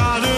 got